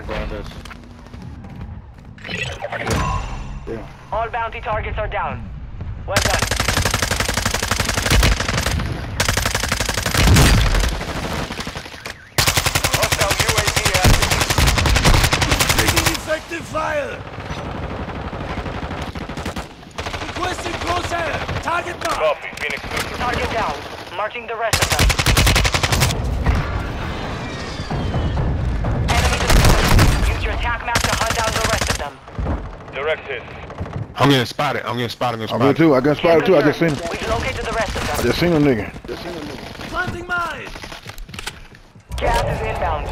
behind us. Yeah. All bounty targets are down. Well done. Hostile UAV active. Taking effective fire! Requesting crosshair! Target mark! Copy, Phoenix Target down. Marking the rest of them. Them. I'm getting spotted. I'm getting spotted. I'm I'm getting too. I got spotted too. I just seen him. We've located the rest of I them. just seen a nigga. Planting mine! Gas is inbound.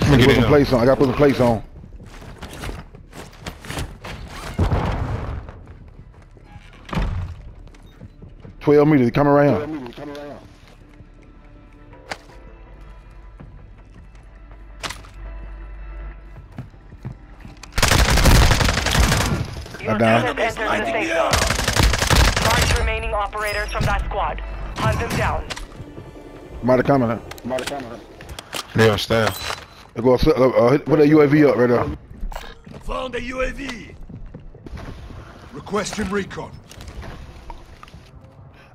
Let me Put get in some there. plates on. I got to put some plates on. Twelve meters. Coming right here. Your down. team has entered the Lighting safe me zone. up! March remaining operators from that squad. Hunt them down. Might have coming. Huh? They are staff. They go. Uh, uh, put that UAV up right there. Found a UAV! Requesting recon.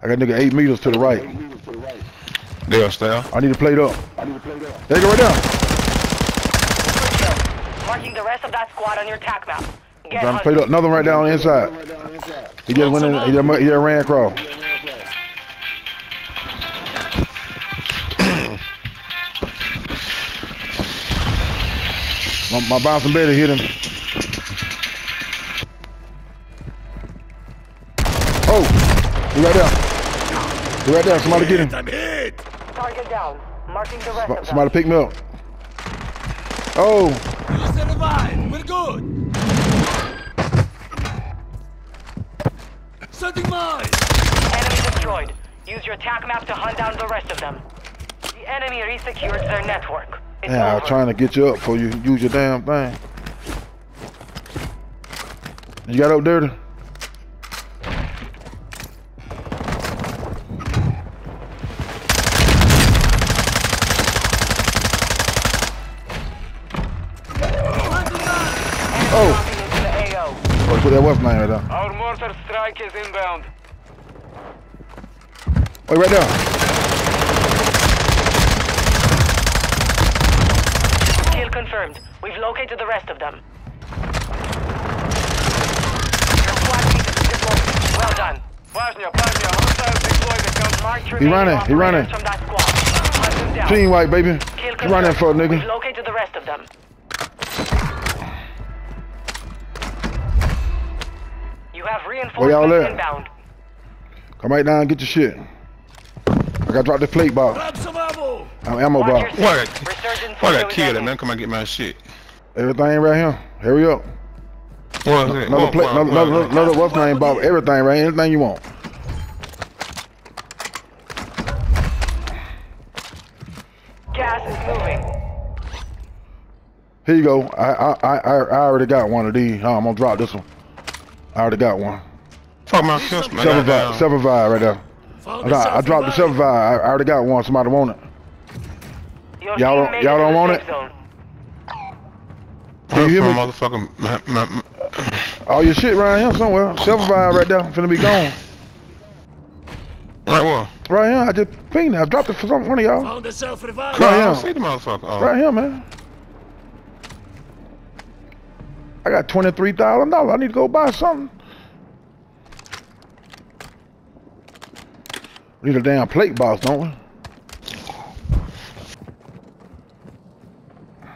I got nigga eight meters to the right. They are staff. I need to plate up. There you go right there. Good kill. Marking the rest of that squad on your tac map. Get Trying to plate hunting. up. Another right down the inside. He just went in. He just, he just ran across. My, my bouncing better hit him. Oh, he right there. He right there. Somebody get him. I'm hit! Target down. Marking the rest. Somebody pick me up. Oh, Use the revive! We're good! Setting mine! Enemy destroyed. Use your tac map to hunt down the rest of them. The enemy resecured their network. It's yeah, I'm trying to get you up before you use your damn thing. You got up there? Planting Oh. dropping into the AO. Oh, put that weapon name right there. Counter strike is inbound. Wait, right now. Kill confirmed. We've located the rest of them. Well done. He running, he running. Team white, baby. He running for a nigga. We've located the rest of them. You have Where y'all reinforcements at? inbound. Come right now and get your shit. I got to drop the plate box. Grab some ammo! I'm ammo Watch your box. six. Why I- Resurgence Why is that kid, ending. man? Come on, get my shit. Everything right here. Hurry up. What is it? Another plate, what- another, what- another, another what's name box. Everything right. Anything you want. Gas is moving. Here you go. I I I, I I already got one of these. Huh, I'm gonna drop this one. I already got one. Fuck my customer. I Seven got vibe, down. seven vibe right there. Found I, a got, I dropped the seven self-revive. vibe. I, I already got one. Somebody want it. Y'all don't- made y'all don't want it? Can you hear me? Motherfucking, my, my, All your shit right here somewhere. Seven vibe right there. Finna be gone. right where? Right here. I just pinged it. I dropped it for some one of y'all. Found a self-revive. Right I here. don't see the motherfucker. Oh. Right here, man. I got twenty-three thousand dollars. I need to go buy something. Need a damn plate box, don't we?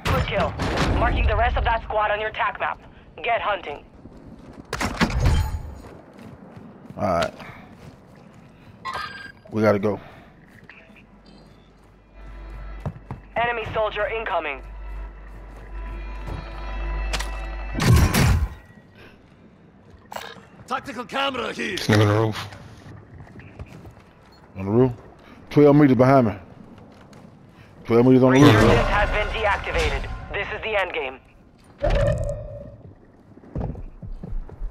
Good kill. Marking the rest of that squad on your tac map. Get hunting. All right. We gotta go. Enemy soldier incoming. Tactical camera here. This nigga on the roof. On the roof. Twelve meters behind me. Twelve meters on the roof. Resurgence has been deactivated. This is the end game.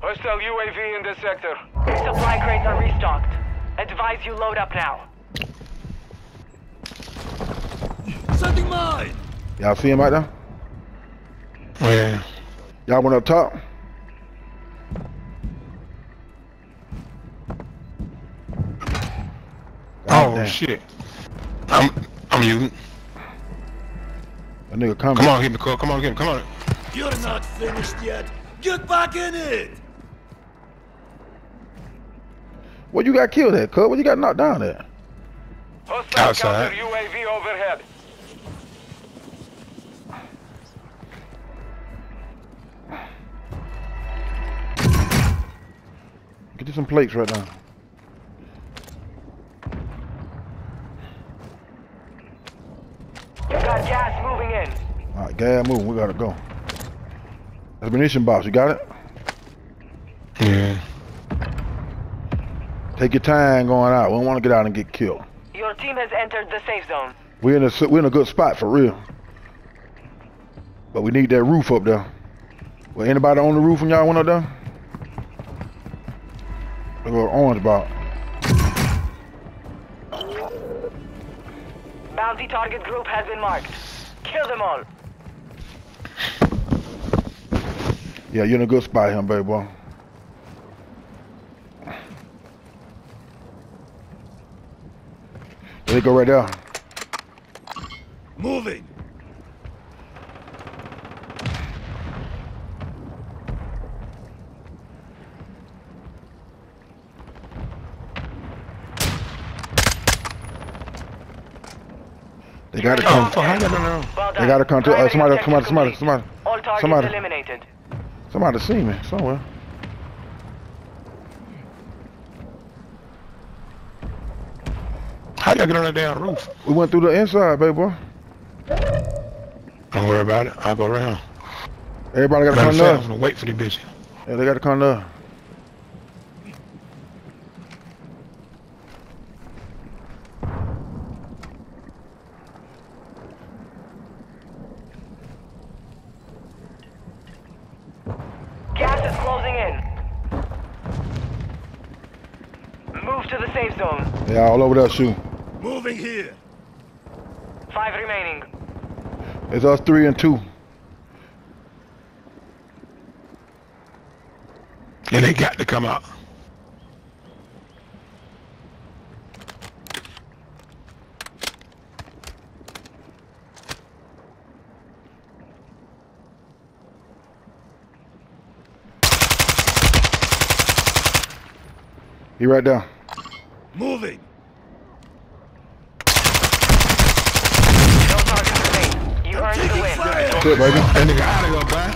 Hostile UAV in this sector. Supply crates are restocked. Advise you load up now. Setting mine. Y'all see him right there? Oh, yeah. Y'all went up top? Oh damn. shit. I'm I'm muting. That nigga coming. Come on, hit me, cuz. Come on, get him. Come on. You're not finished yet. Get back in it. What you got killed at, cuz. What you got knocked down at? Hostile Outside. counter UAV overhead. Get you some plates right now. You got gas moving in. All right, gas moving. We gotta go. That's a munition box. You got it? Yeah. Take your time going out. We don't want to get out and get killed. Your team has entered the safe zone. We're in a s- we're in a good spot for real. But we need that roof up there. Well, anybody on the roof when y'all went up there? Look at orange box. Bounty target group has been marked. Kill them all. Yeah, you're in a good spot here, baby boy. There they go right there. Moving. They got to Oh, come. fuck, how you no. Well they gotta come to. Uh, Primary somebody, objective somebody, somebody, somebody, All targets somebody. eliminated. somebody see me somewhere. How y'all get on that damn roof? We went through the inside, baby boy. Don't worry about it. I'll go around. Everybody got to come of fact, I'm there. gonna wait for the bitch. Yeah, they got to come there. Gas is closing in. Move to the safe zone. Yeah, all over that shoe. Moving here. Five remaining. It's us three and two. And they got to come out. He right there. Moving. No targets remain. You earned the Taking win. fire. That's it, baby. That nigga out of here, boy.